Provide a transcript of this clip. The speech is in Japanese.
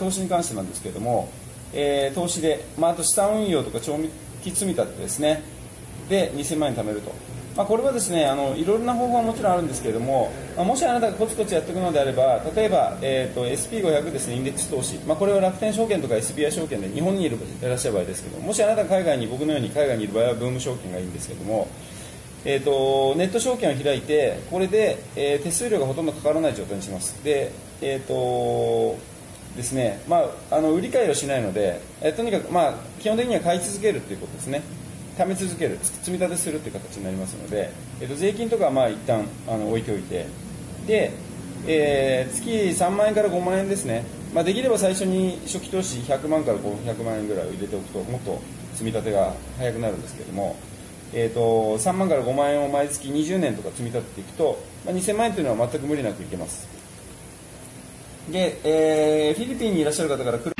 投資に関してなんですけれども、えー、投資で、まあ、あと資産運用とか長期積み立てですね。で2000万円貯めると、まあ、これはですねあのいろいろな方法はもちろんあるんですけれども、まあ、もしあなたがコツコツやっていくのであれば例えば、えーと、SP500 ですねインデックス投資、まあ、これは楽天証券とか SBI 証券で日本にいるいらっしゃる場合ですけどもしあなたが海外に僕のように海外にいる場合はブーム証券がいいんですけどもえーと、ネット証券を開いてこれで、えー、手数料がほとんどかからない状態にします。で、えーとですね。まあ、あの売り買いをしないので、え、とにかく、まあ、基本的には買い続けるということですね。貯め続ける積み立てするという形になりますので、えー、と税金とかはまあ一旦あの置いておいて。で、えー、月3万円から5万円ですね、まあ、できれば最初に初期投資100万から500万円ぐらいを入れておくともっと積み立てが早くなるんですけれどもえーと、3万から5万円を毎月20年とか積み立てていくと、まあ、2000万円というのは全く無理なくいけます。で、えー、フィリピンにいらっしゃる方から